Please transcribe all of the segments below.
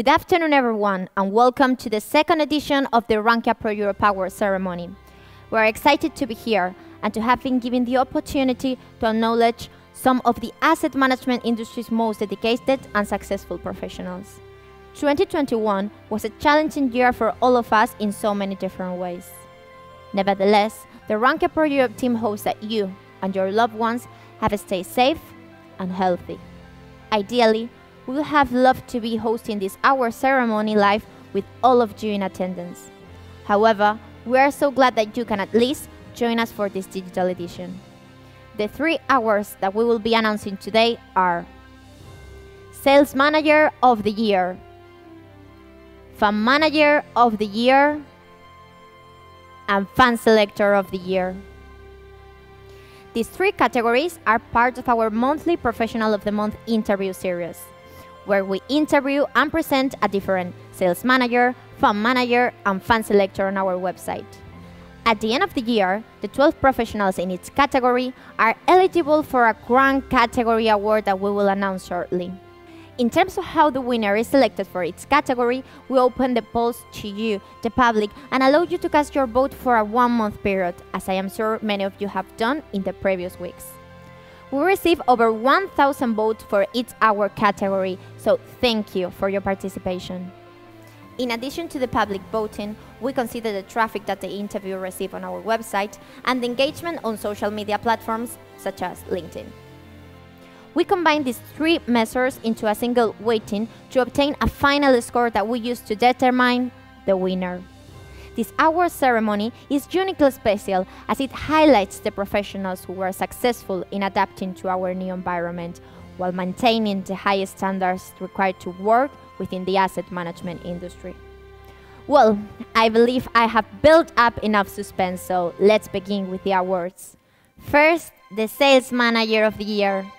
Good afternoon, everyone, and welcome to the second edition of the Rankia Pro Europe Award ceremony. We are excited to be here and to have been given the opportunity to acknowledge some of the asset management industry's most dedicated and successful professionals. 2021 was a challenging year for all of us in so many different ways. Nevertheless, the Rankia Pro Europe team hopes that you and your loved ones have stayed safe and healthy. Ideally, we would have loved to be hosting this hour ceremony live with all of you in attendance. However, we are so glad that you can at least join us for this digital edition. The three hours that we will be announcing today are Sales Manager of the Year, Fund Manager of the Year, and Fund Selector of the Year. These three categories are part of our monthly Professional of the Month interview series where we interview and present a different sales manager, fund manager, and fund selector on our website. At the end of the year, the 12 professionals in each category are eligible for a Grand Category Award that we will announce shortly. In terms of how the winner is selected for each category, we open the polls to you, the public, and allow you to cast your vote for a one month period, as I am sure many of you have done in the previous weeks. We received over 1,000 votes for each hour category, so thank you for your participation. In addition to the public voting, we consider the traffic that the interview received on our website and the engagement on social media platforms such as LinkedIn. We combine these three measures into a single weighting to obtain a final score that we use to determine the winner. This award ceremony is uniquely special as it highlights the professionals who were successful in adapting to our new environment while maintaining the highest standards required to work within the asset management industry. Well, I believe I have built up enough suspense, so let's begin with the awards. First, the Sales Manager of the Year.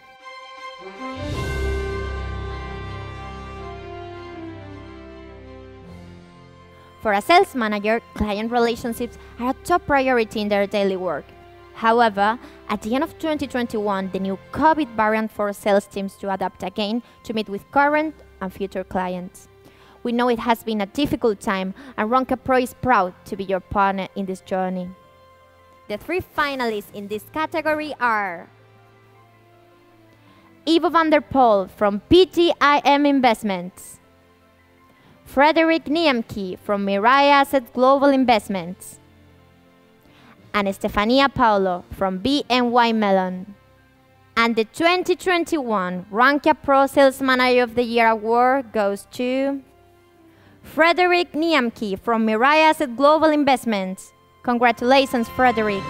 For a sales manager, client relationships are a top priority in their daily work. However, at the end of 2021, the new COVID variant forced sales teams to adapt again to meet with current and future clients. We know it has been a difficult time, and Rankia Pro is proud to be your partner in this journey. The three finalists in this category are Ivo van der Pol from PGIM Investments, Frederick Niemke from Mirae Asset Global Investments, and Stefania Paolo from BNY Mellon. And the 2021 Rankia Pro Sales Manager of the Year award goes to Frederick Niemke from Mirae Asset Global Investments. Congratulations, Frederick.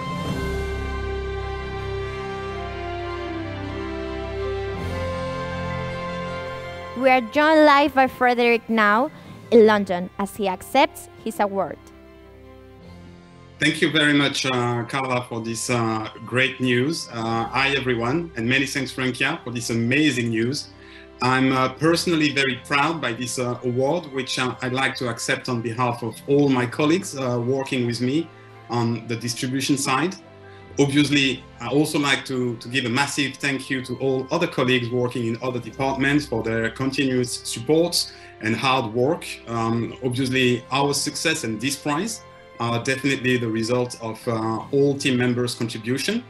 We are joined live by Frederick now in London as he accepts his award. Thank you very much, uh, Carla, for this uh, great news. Uh, hi, everyone, and many thanks, Frankia, for this amazing news. I'm uh, personally very proud by this uh, award, which uh, I'd like to accept on behalf of all my colleagues working with me on the distribution side. Obviously, I also like to, to give a massive thank you to all other colleagues working in other departments for their continuous support and hard work. Um, obviously, our success and this prize are definitely the result of uh, all team members' contribution.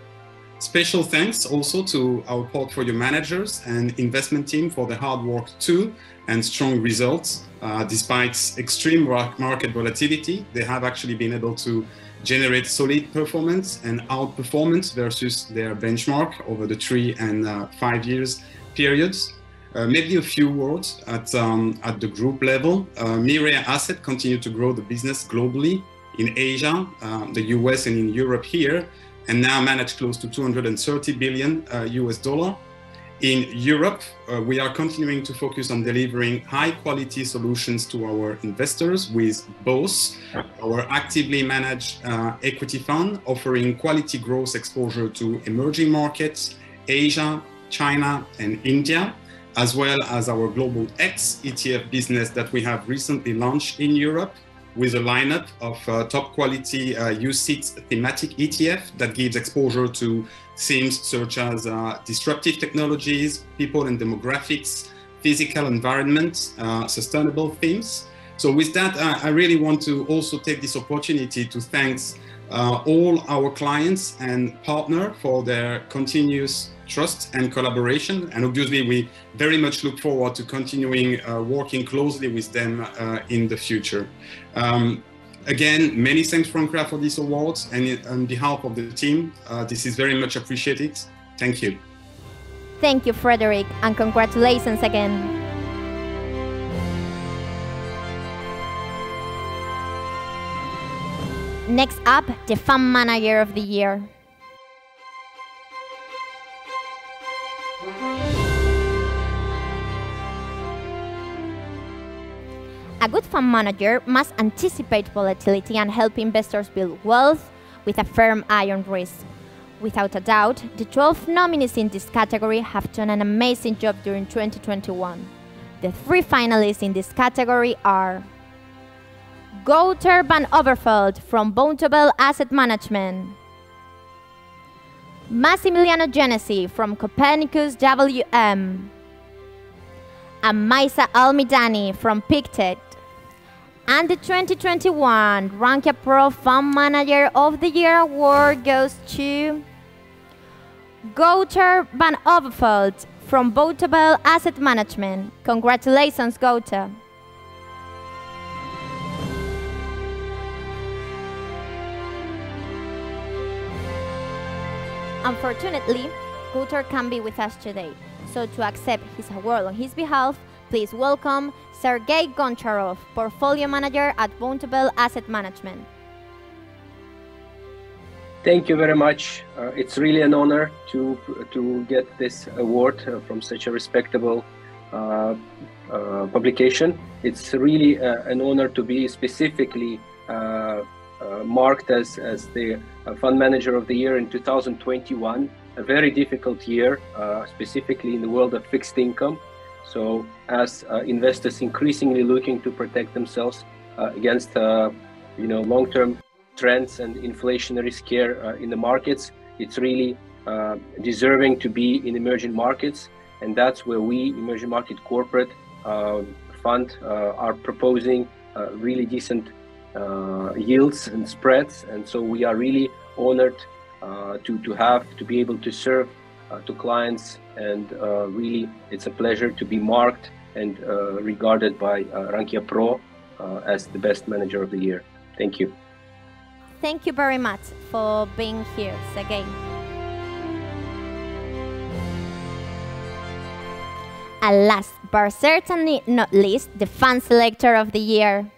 Special thanks also to our portfolio managers and investment team for the hard work too and strong results. Uh, despite extreme market volatility, they have actually been able to generate solid performance and outperformance versus their benchmark over the three and uh, five years periods. Uh, maybe a few words at, um, at the group level. Uh, Asset continue to grow the business globally in Asia, uh, the US, and in Europe here. and now manage close to 230 billion US dollar. In Europe, uh, we are continuing to focus on delivering high quality solutions to our investors with both our actively managed uh, equity fund offering quality growth exposure to emerging markets, Asia, China, and India, as well as our Global X ETF business that we have recently launched in Europe with a lineup of uh, top quality uh, UCITS thematic ETF that gives exposure to themes such as uh, disruptive technologies, people and demographics, physical environment, uh, sustainable themes. So with that, I really want to also take this opportunity to thank uh, all our clients and partner for their continuous trust and collaboration. And obviously, we very much look forward to continuing uh, working closely with them uh, in the future. Um, again, many thanks, Francia, for these awards. And on behalf of the team, uh, this is very much appreciated. Thank you. Thank you, Frederick, and congratulations again. Next up, the Fund Manager of the Year. A good fund manager must anticipate volatility and help investors build wealth with a firm eye on risk. Without a doubt, the 12 nominees in this category have done an amazing job during 2021. The three finalists in this category are Wouter van Overveld from Vontobel Asset Management, Massimiliano Genesi from Copernicus WM, and Maisa Almidani from Pictet. And the 2021 Rankia Pro Fund Manager of the Year award goes to Wouter van Overveld from Vontobel Asset Management. Congratulations, Wouter. Unfortunately, Wouter can't be with us today, so to accept his award on his behalf, please welcome Sergei Goncharov, Portfolio Manager at Vontobel Asset Management. Thank you very much. Uh, it's really an honor to to get this award uh, from such a respectable uh, uh publication. It's really uh, an honor to be specifically uh, marked as, as the fund manager of the year in 2021, a very difficult year, specifically in the world of fixed income. So as uh, investors increasingly looking to protect themselves uh, against uh, you know long-term trends and inflationary scare uh, in the markets, it's really uh, deserving to be in emerging markets, and that's where we, emerging market corporate um, fund, uh, are proposing really decent yields and spreads, and so we are really honored to to have to be able to serve to clients and uh, really it's a pleasure to be marked and uh, regarded by uh, Rankia Pro as the best manager of the year. Thank you. Thank you very much for being here, Sergey. And last but certainly not least, the fund selector of the year.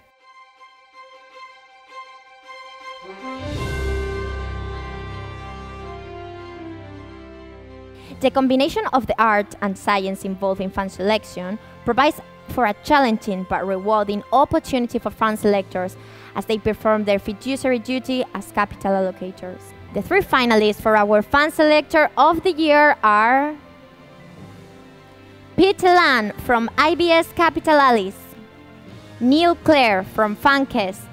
The combination of the art and science involved in fund selection provides for a challenging but rewarding opportunity for fund selectors as they perform their fiduciary duty as capital allocators. The three finalists for our fund selector of the year are Peter Lan from IBS Capitalalis, Neil Clare from Fundquest,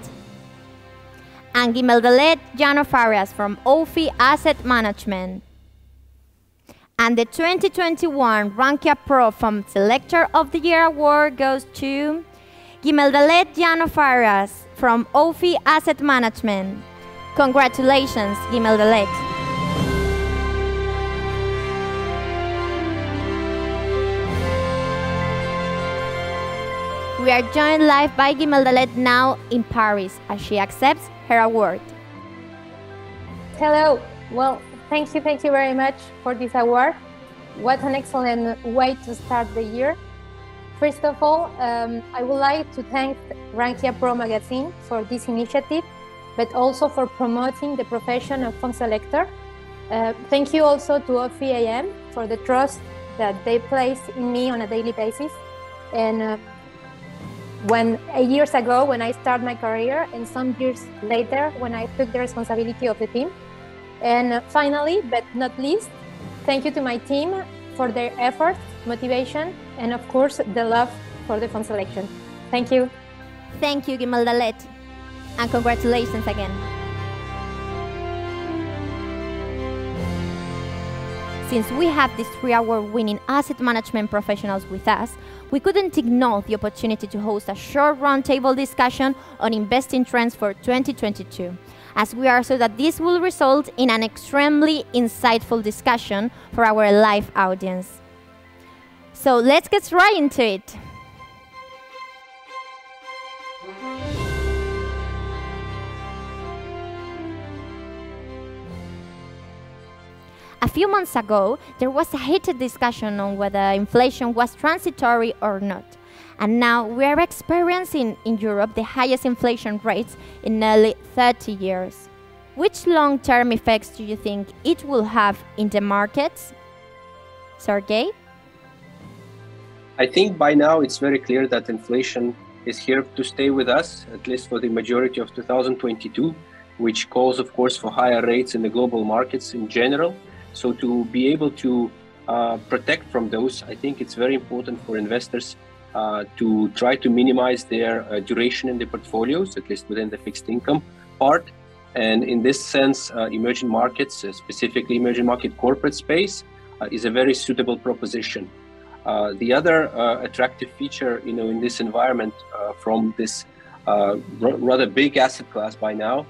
and Gimeldalet Janofarias from OFI Asset Management. And the 2021 Rankia Pro Fund Selector of the Year award goes to Gimeldalet Janofarias from OFI Asset Management. Congratulations, Gimeldalet. We are joined live by Gimeldalet now in Paris as she accepts her award. Hello. Well, Thank you, thank you very much for this award. What an excellent way to start the year. First of all, um, I would like to thank Rankia Pro Magazine for this initiative, but also for promoting the profession of fund selector Uh, thank you also to OFI for the trust that they place in me on a daily basis. And uh, when eight years ago, when I started my career, and some years later, when I took the responsibility of the team. And finally, but not least, thank you to my team for their effort, motivation, and of course, the love for the fund selection. Thank you. Thank you, Guimel Dalet, and congratulations again. Since we have these three award winning asset management professionals with us, we couldn't ignore the opportunity to host a short roundtable discussion on investing trends for 2022, as we are so that this will result in an extremely insightful discussion for our live audience. So let's get right into it. A few months ago, there was a heated discussion on whether inflation was transitory or not. And now we are experiencing in Europe the highest inflation rates in nearly 30 years. Which long term effects do you think it will have in the markets? Sergey? I think by now it's very clear that inflation is here to stay with us, at least for the majority of 2022, which calls, of course, for higher rates in the global markets in general so to be able to uh, protect from those, I think it's very important for investors uh, to try to minimize their uh, duration in the portfolios, at least within the fixed income part. And in this sense, uh, emerging markets, uh, specifically emerging market corporate space, uh, is a very suitable proposition. the other attractive feature, you know, in this environment from this rather big asset class by now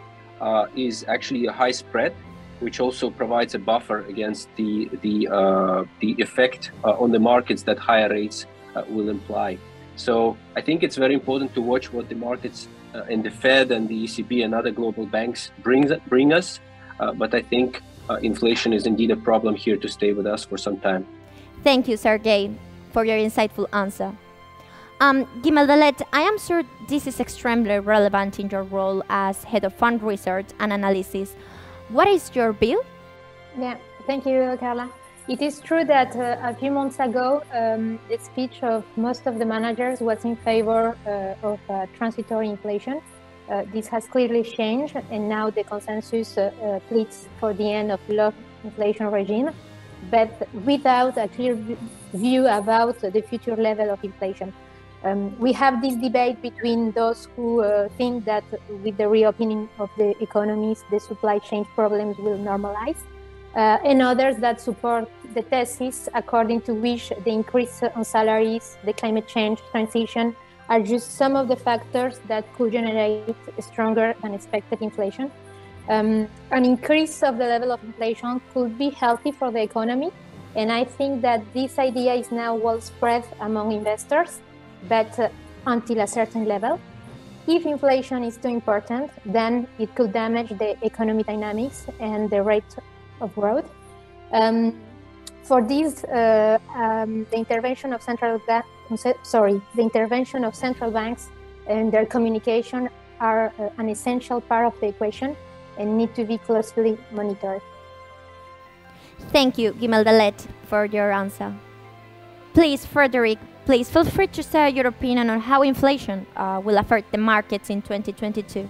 is actually a high spread which also provides a buffer against the the uh, the effect uh, on the markets that higher rates uh, will imply. So I think it's very important to watch what the markets uh, and the Fed and the ECB and other global banks bring bring us. Uh, but I think uh, inflation is indeed a problem here to stay with us for some time. Thank you, Sergey, for your insightful answer. Um, Guimel Dalet, I am sure this is extremely relevant in your role as head of fund research and analysis. What is your view? Yeah, thank you, Carla. It is true that uh, a few months ago, um, the speech of most of the managers was in favor uh, of uh, transitory inflation. Uh, this has clearly changed, and now the consensus uh, uh, pleads for the end of low inflation regime, but without a clear view about the future level of inflation. Um, we have this debate between those who think that with the reopening of the economies, the supply chain problems will normalize, uh, and others that support the thesis according to which the increase on salaries, the climate change transition are just some of the factors that could generate stronger than expected inflation. Um, an increase of the level of inflation could be healthy for the economy, and I think that this idea is now well spread among investors but uh, until a certain level. If inflation is too important, then it could damage the economic dynamics and the rate of. Um, for this, uh, um, the intervention of central banks, sorry, the intervention of central banks and their communication are uh, an essential part of the equation and need to be closely monitored. Thank you, Guimel Dalet, for your answer. Please, Frederic, Please feel free to share your opinion on how inflation uh, will affect the markets in 2022.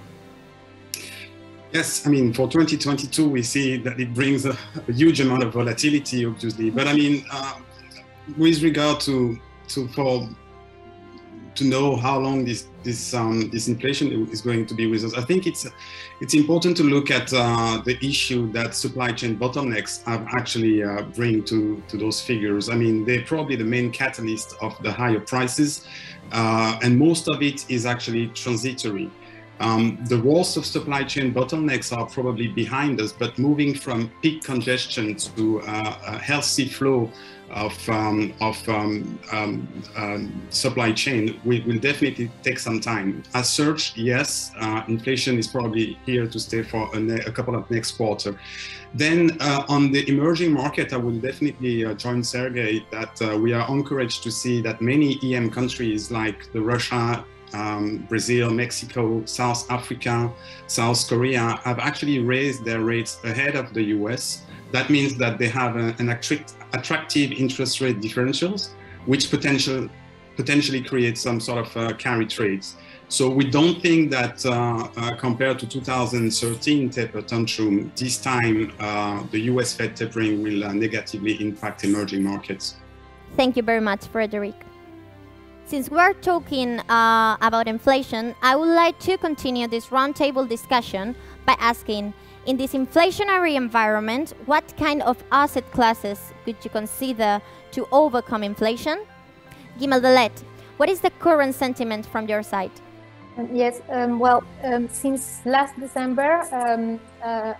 Yes, I mean, for 2022, we see that it brings a, a huge amount of volatility, obviously. But I mean, uh, with regard to, to for to know how long this this um, this inflation is going to be with us. I think it's it's important to look at uh, the issue that supply chain bottlenecks have actually uh, bring to to those figures. I mean, they're probably the main catalyst of the higher prices, uh, and most of it is actually transitory. Um, the worst of supply chain bottlenecks are probably behind us, but moving from peak congestion to uh, a healthy flow of, um, of um, um, um, supply chain will, will definitely take some time. As such, yes, uh, inflation is probably here to stay for a, a couple of next quarter. Then uh, on the emerging market, I will definitely uh, join Sergey that uh, we are encouraged to see that many EM countries like the Russia, um, Brazil, Mexico, South Africa, South Korea have actually raised their rates ahead of the US That means that they have a, an attract, attractive interest rate differentials, which potential, potentially create some sort of uh, carry trades. So we don't think that uh, uh, compared to 2013 taper tantrum, this time uh, the US Fed tapering will uh, negatively impact emerging markets. Thank you very much, Frederic. Since we're talking uh, about inflation, I would like to continue this roundtable discussion by asking, in this inflationary environment, what kind of asset classes could you consider to overcome inflation? Guimel Delet, what is the current sentiment from your side? Um, yes, um, well, um, since last December, um, uh,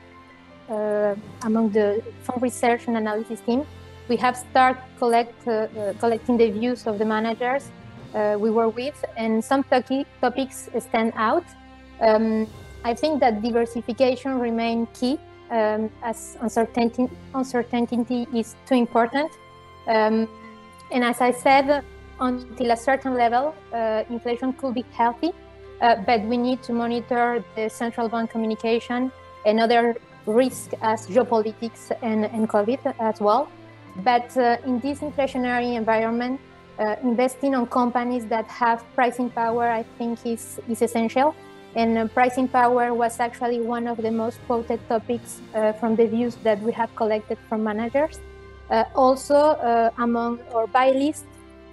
uh, among the fund research and analysis team, we have started collect, uh, uh, collecting the views of the managers uh, we were with, and some topics stand out. Um, I think that diversification remains key, um, as uncertainty, uncertainty is too important. and as I said, until a certain level, inflation could be healthy uh, but we need to monitor the central bank communication and other risks as geopolitics and, and COVID as well. But uh, in this inflationary environment, uh, investing on companies that have pricing power, I think, is, is essential. And uh, pricing power was actually one of the most quoted topics uh, from the views that we have collected from managers. Uh, also, among our buy list,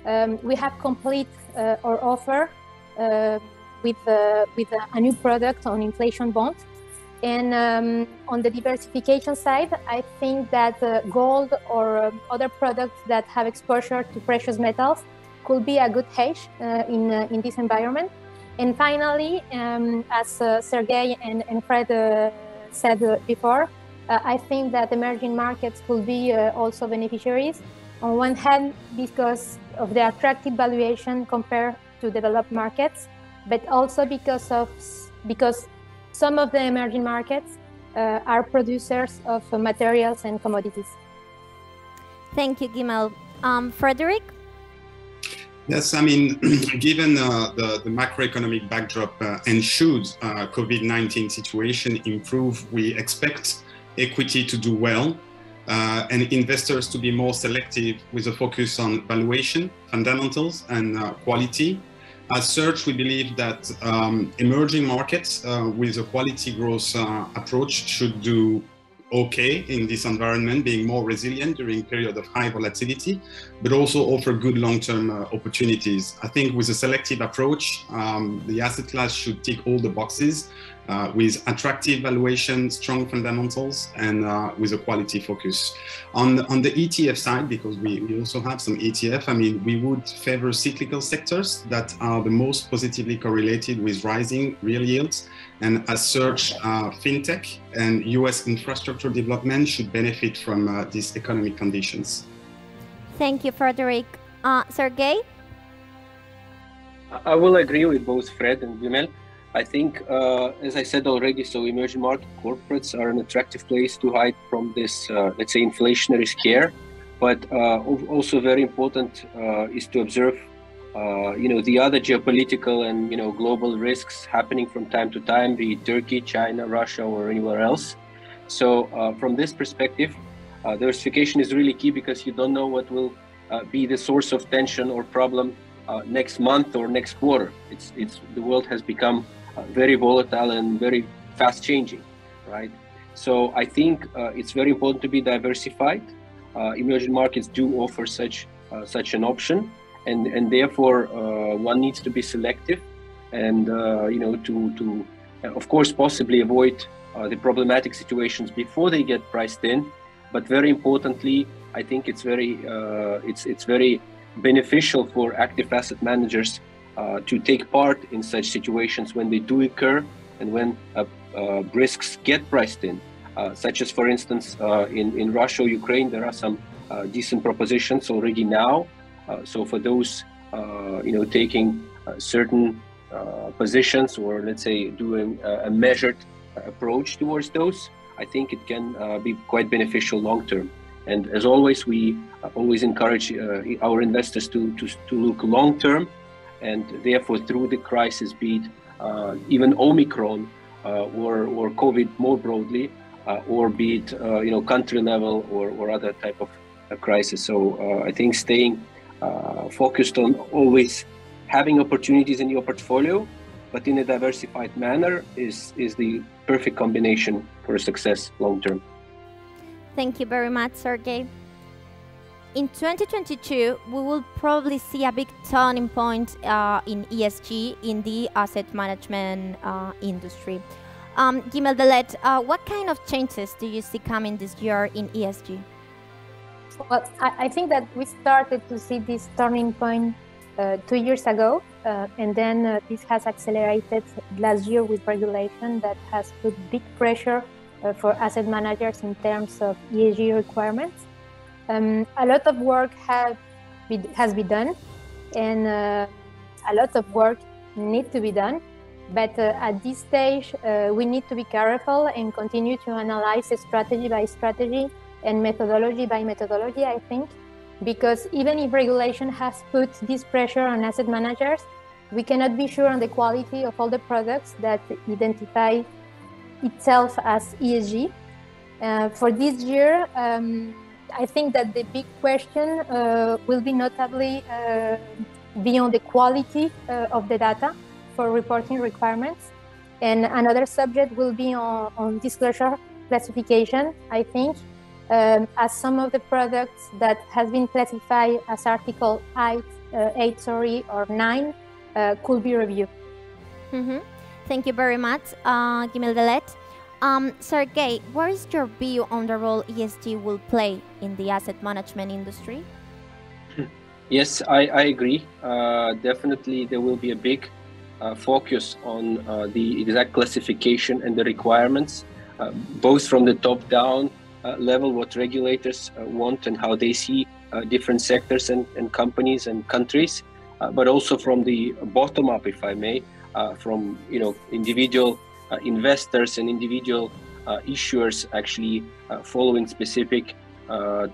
um, we have complete our offer with, uh, with a new product on inflation bonds. And um, on the diversification side, I think that uh, gold or um, other products that have exposure to precious metals could be a good hedge uh, in, uh, in this environment. And finally, um, as uh, Sergey and, and Fred uh, said before, I think that emerging markets could be also beneficiaries. On one hand, because of the attractive valuation compared to developed markets, but also because of because some of the emerging markets uh, are producers of uh, materials and commodities. Thank you, Guimel. Um, Frederic? Yes, I mean, given uh, the, the, macroeconomic backdrop uh, and should uh, COVID-19 situation improve, we expect equity to do well uh, and investors to be more selective with a focus on valuation, fundamentals, and quality as such, we believe that um, emerging markets uh, with a quality growth uh, approach should do okay in this environment, being more resilient during period of high volatility, but also offer good long-term uh, opportunities. I think with a selective approach, um, the asset class should tick all the boxes uh, with attractive valuation, strong fundamentals, and uh, with a quality focus. On, on the ETF side, because we, we also have some ETF, I mean, we would favor cyclical sectors that are the most positively correlated with rising real yields. And as such, uh, fintech and US infrastructure development should benefit from uh, these economic conditions. Thank you, Frederic. Uh, Sergey? I will agree with both Fred and Guimel. I think, uh, as I said already, so emerging market corporates are an attractive place to hide from this, uh, let's say, inflationary scare. But uh, also very important uh, is to observe, uh, you know, the other geopolitical and you know global risks happening from time to time, be it Turkey, China, Russia, or anywhere else. So uh, from this perspective, diversification is really key because you don't know what will be the source of tension or problem next month or next quarter. It's it's the world has become very volatile and very fast changing, right? So I think uh, it's very important to be diversified. Uh, emerging markets do offer such uh, such an option, and and therefore uh, one needs to be selective, and uh, you know to to of course possibly avoid uh, the problematic situations before they get priced in, but very importantly, I think it's very it's it's very beneficial for active asset managers uh, to take part in such situations when they do occur and when uh, uh, risks get priced in. such as, for instance, in, in Russia or Ukraine, there are some decent propositions already now. so for those, you know, taking certain positions or let's say doing a measured approach towards those, I think it can uh, be quite beneficial long term. And as always, we always encourage uh, our investors to, to, to look long term and therefore through the crisis, be it uh, even Omicron uh, or, or COVID more broadly, uh, or be it uh, you know country level or, or other type of uh, crisis. So I think staying focused on always having opportunities in your portfolio, but in a diversified manner, is is the perfect combination for success long term. Thank you very much, Sergey. In 2022, we will probably see a big turning point uh, in ESG in the asset management uh, industry. Um, Gimel Delet, uh, what kind of changes do you see coming this year in ESG? Well, I, I think that we started to see this turning point uh, two years ago, uh, and then uh, this has accelerated last year with regulation that has put big pressure for asset managers in terms of ESG requirements. Um, a lot of work have be, has been done, and a lot of work need to be done. But uh, at this stage, uh, we need to be careful and continue to analyze strategy by strategy and methodology by methodology, I think, because even if regulation has put this pressure on asset managers, we cannot be sure on the quality of all the products that identify itself as ESG. Uh, for this year, um, I think that the big question uh, will be notably uh, beyond the quality uh, of the data for reporting requirements. And another subject will be on, on disclosure classification, I think, um, as some of the products that has been classified as Article 8, uh, 8 sorry, or 9 uh, could be reviewed. Mm-hmm. Thank you very much, uh, Gimel Delet. Um, Sergey, what is your view on the role ESG will play in the asset management industry? Yes, I, I agree. Uh, definitely, there will be a big uh, focus on uh, the exact classification and the requirements, uh, both from the top down uh, level, what regulators uh, want and how they see different sectors and, and companies and countries, but also from the bottom up, if I may, from you know individual investors and individual issuers actually following specific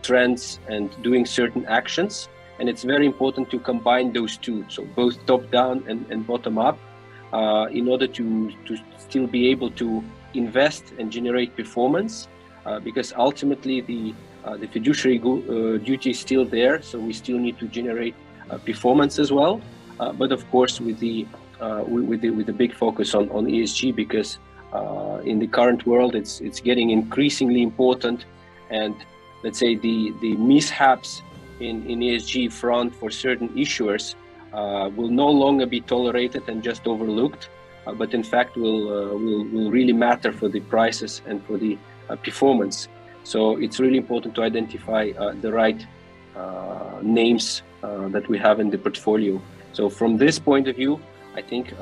trends and doing certain actions. And it's very important to combine those two, so both top down and, and bottom up, uh, in order to, to still be able to invest and generate performance uh, because ultimately the uh, the fiduciary uh, duty is still there, so we still need to generate performance as well. but of course, with the with the with the big focus on, on ESG, because in the current world, it's it's getting increasingly important, and let's say the the mishaps in, in ESG front for certain issuers uh, will no longer be tolerated and just overlooked, uh, but in fact will, uh, will, will really matter for the prices and for the uh, performance. So it's really important to identify uh, the right uh, names that we have in the portfolio. So from this point of view, I think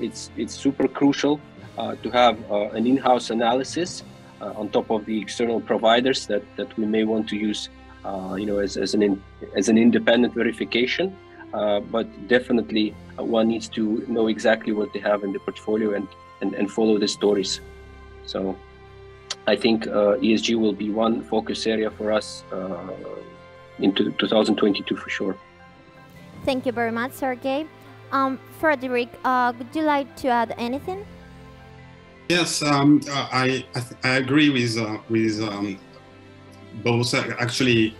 it's it's super crucial to have an in-house analysis on top of the external providers that, that we may want to use, you know, as, as an in, as an independent verification. Uh, but definitely uh, one needs to know exactly what they have in the portfolio and, and, and follow the stories. So I think uh, ESG will be one focus area for us uh, into 2022 for sure. Thank you very much, Sergey. Um, Frederick, uh, would you like to add anything? Yes, um, I, I, I, agree with uh, with um, both. Actually,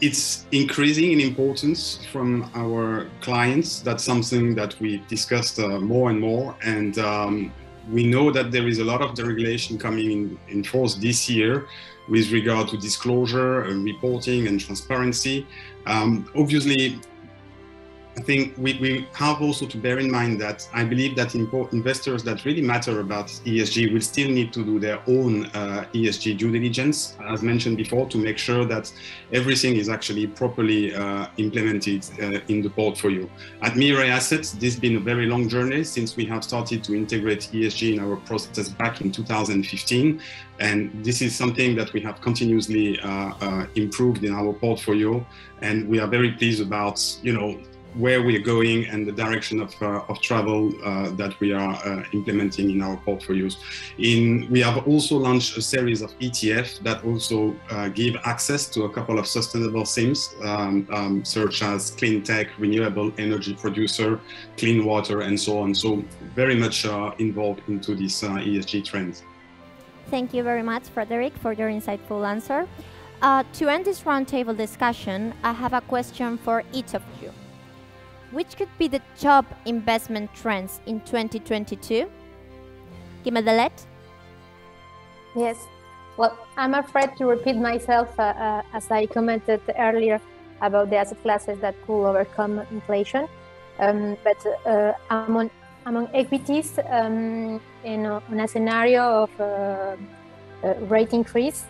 it's increasing in importance from our clients. That's something that we discussed uh, more and more, and um, we know that there is a lot of deregulation coming in, in force this year with regard to disclosure, and reporting, and transparency. Um, obviously, I think we, we have also to bear in mind that I believe that investors that really matter about ESG will still need to do their own uh, ESG due diligence, as mentioned before, to make sure that everything is actually properly uh, implemented uh, in the portfolio. At Mirae Assets, this has been a very long journey since we have started to integrate ESG in our process back in 2015. And this is something that we have continuously uh, uh, improved in our portfolio. And we are very pleased about, you know, where we are going and the direction of, uh, of travel uh, that we are uh, implementing in our portfolios. In, we have also launched a series of ETF that also give access to a couple of sustainable themes, um, um, such as clean tech, renewable energy producer, clean water, and so on. So very much involved into this ESG trends. Thank you very much, Frederic, for your insightful answer. Uh, to end this roundtable discussion, I have a question for each of you. Which could be the top investment trends in 2022? Guimel Delet? Yes. Well, I'm afraid to repeat myself uh, uh, as I commented earlier about the asset classes that could overcome inflation. Um, but uh, among, among equities, um, in a, in a scenario of uh, rate increase,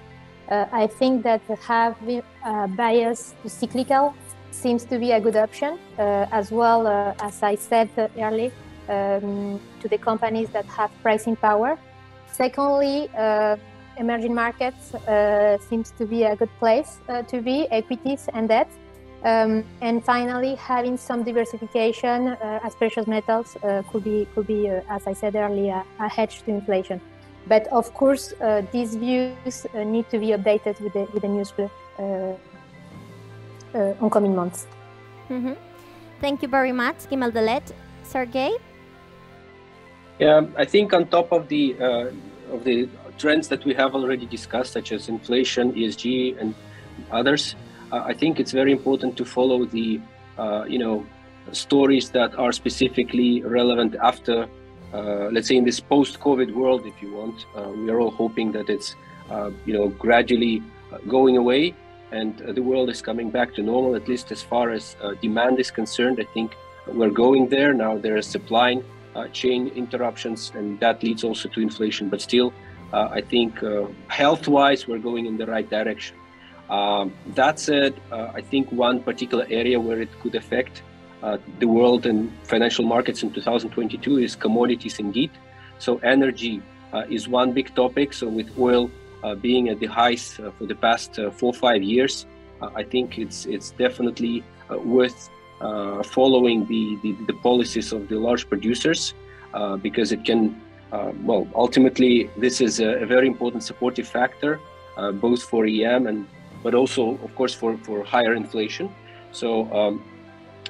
uh, I think that have a bias to cyclical seems to be a good option, uh, as well uh, as I said earlier, um, to the companies that have pricing power. Secondly, emerging markets uh, seems to be a good place uh, to be, equities and debt. Um, and finally, having some diversification uh, as precious metals could be, could be as I said earlier, a hedge to inflation. But of course, uh, these views uh, need to be updated with the, with the news flow uh, on coming months. Mm -hmm. Thank you very much, Guimel Delet. Sergey? Yeah, I think on top of the of the trends that we have already discussed, such as inflation, ESG, and others, uh, I think it's very important to follow the, uh, you know, stories that are specifically relevant after uh, let's say in this post-COVID world, if you want, uh, we are all hoping that it's uh, you know gradually uh, going away and uh, the world is coming back to normal. At least as far as demand is concerned, I think we're going there now. There are supply chain interruptions, and that leads also to inflation. But still, I think health-wise, we're going in the right direction. Um, that said, I think one particular area where it could affect uh, the world and financial markets in 2022 is commodities indeed. So energy uh, is one big topic. So with oil uh, being at the highs uh, for the past uh, four five years, uh, I think it's it's definitely worth following the, the, the policies of the large producers because it can well ultimately this is a, a very important supportive factor both for EM and but also of course for for higher inflation. So um,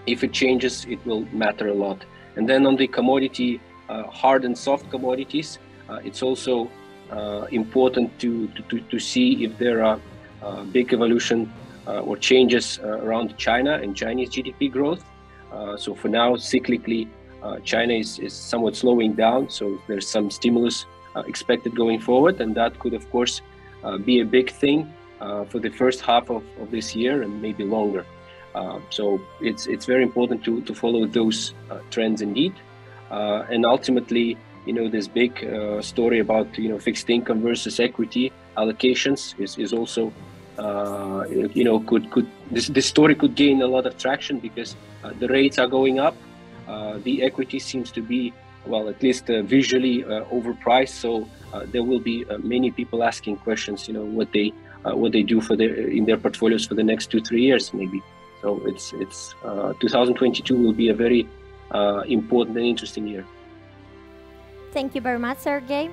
if it changes, it will matter a lot. And then on the commodity, uh, hard and soft commodities, uh, it's also uh, important to, to, to see if there are uh, big evolution uh, or changes uh, around China and Chinese GDP growth. so for now, cyclically, China is, is somewhat slowing down. So there's some stimulus expected going forward. And that could, of course, be a big thing for the first half of, of this year and maybe longer. Uh, so it's it's very important to to follow those uh, trends indeed, uh, and ultimately, you know, this big uh, story about you know fixed income versus equity allocations is is also uh, you know could could this this story could gain a lot of traction because the rates are going up, the equity seems to be well at least visually overpriced, so there will be many people asking questions, you know, what they what they do for their in their portfolios for the next two three years maybe. So it's it's uh, 2022 will be a very uh, important and interesting year. Thank you very much, Sergey.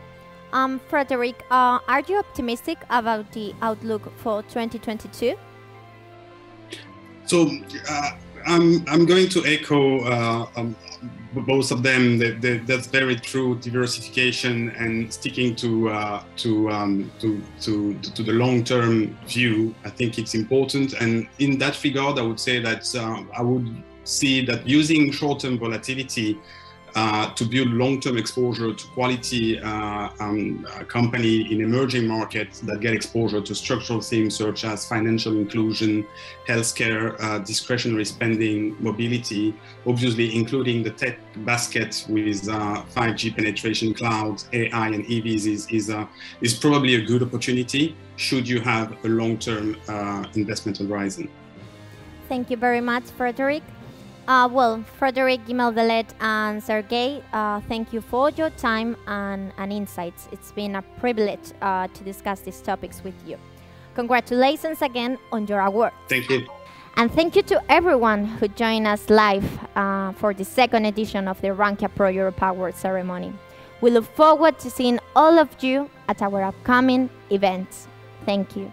Um, Frederic, uh, are you optimistic about the outlook for 2022? So uh, I'm, I'm going to echo uh, um, both of them. That's very true. Diversification and sticking to uh, to, um, to, to to the long-term view. I think it's important. And in that regard, I would say that uh, I would see that using short-term volatility uh, to build long-term exposure to quality uh, um, company in emerging markets that get exposure to structural themes such as financial inclusion, healthcare, uh, discretionary spending, mobility, obviously including the tech basket with 5G uh, penetration, cloud, AI, and EVs is is, uh, is probably a good opportunity should you have a long-term uh, investment horizon. Thank you very much, Frederic. Uh, well, Frederic, Guimel Delet, and Sergey, uh, thank you for your time and, and insights. It's been a privilege uh, to discuss these topics with you. Congratulations again on your award. Thank you. And thank you to everyone who joined us live uh, for the second edition of the Rankia Pro Europe Award ceremony. We look forward to seeing all of you at our upcoming events. Thank you.